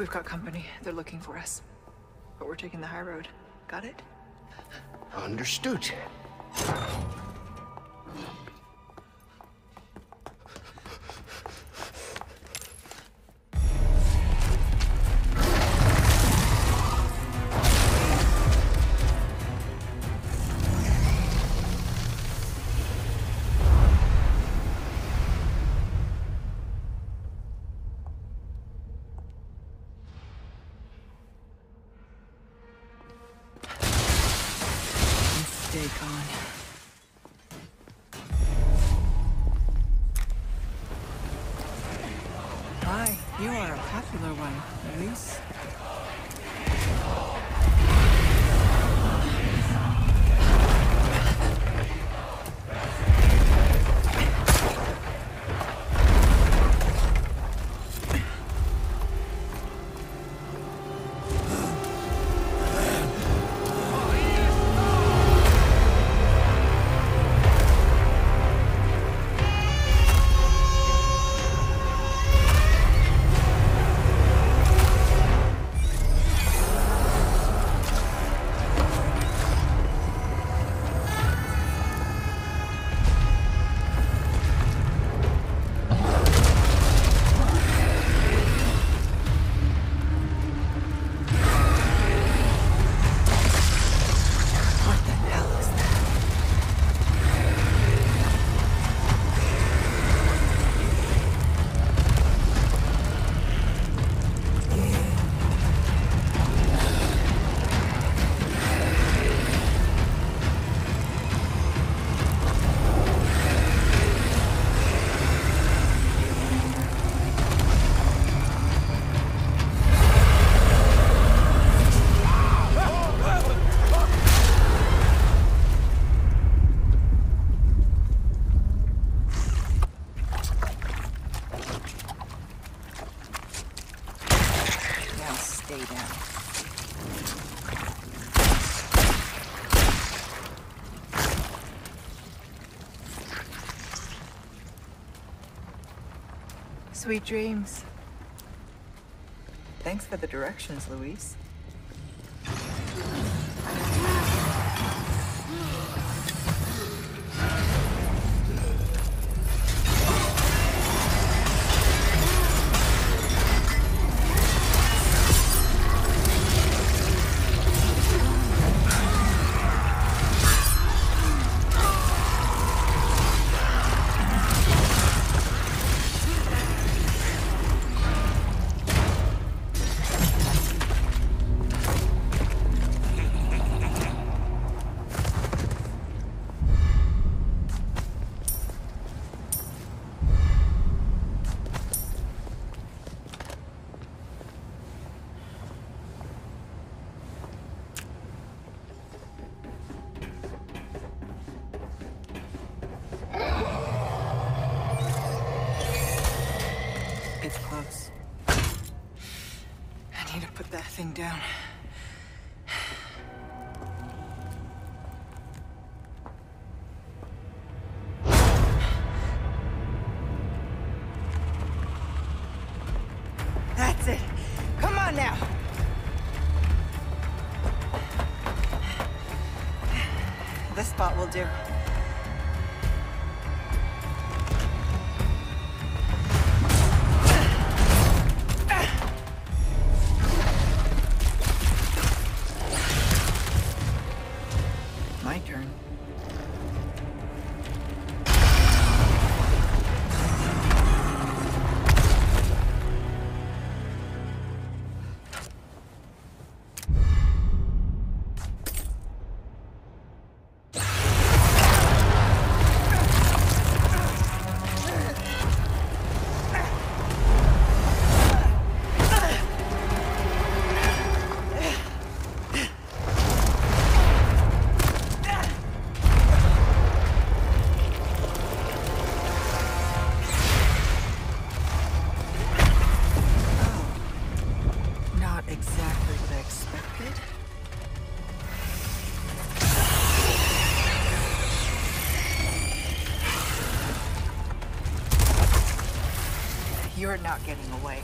We've got company. They're looking for us. But we're taking the high road. Got it? Understood. Hi, you are a popular one, Luis. Sweet dreams. Thanks for the directions, Luis. Down. That's it. Come on now. This spot will do. My turn. Exactly what I expected. You're not getting away.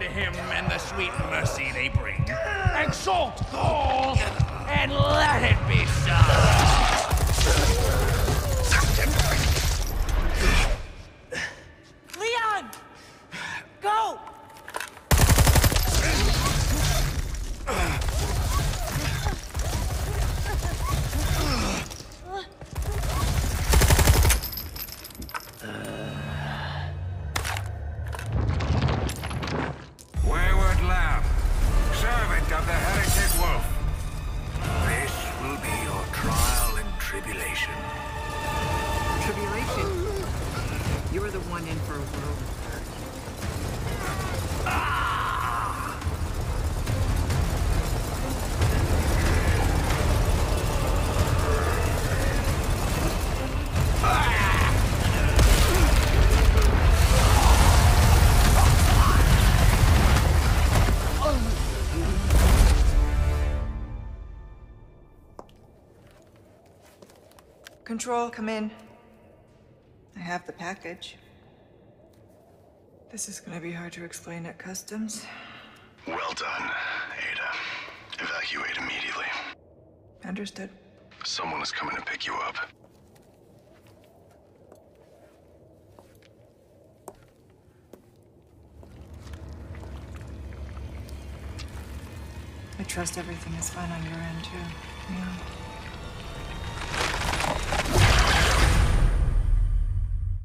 Unto him and the sweet mercy they bring. Exalt Thor, and let it be so. Control, come in. I have the package. This is gonna be hard to explain at customs. Well done, Ada. Evacuate immediately. Understood. Someone is coming to pick you up. I trust everything is fine on your end, too. Yeah.